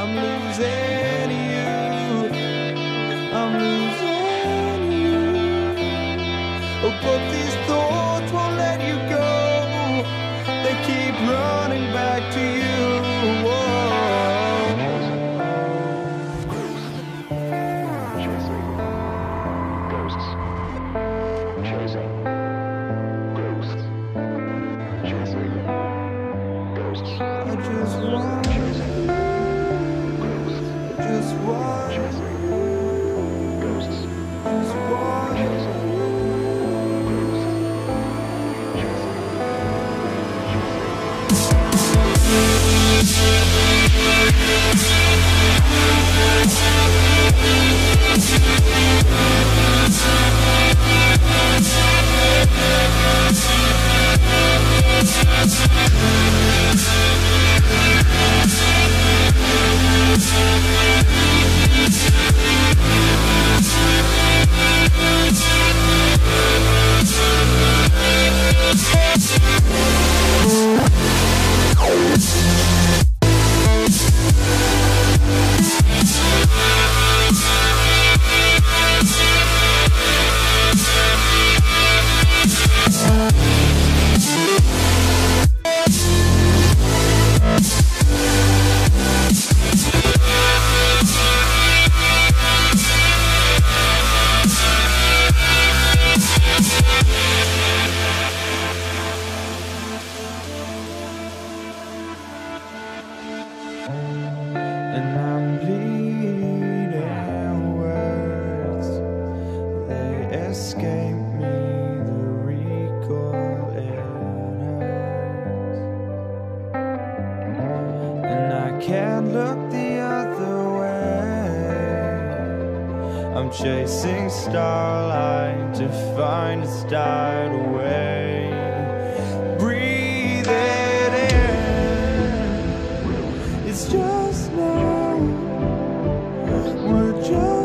I'm losing you. I'm losing you. Oh, but these thoughts won't let you go. They keep running back to you. Whoa. Chasing ghosts. Chasing ghosts. Chasing ghosts. Just ghosts. just want, escape me the recall it And I can't look the other way. I'm chasing starlight to find its died away. In. It's just now. We're just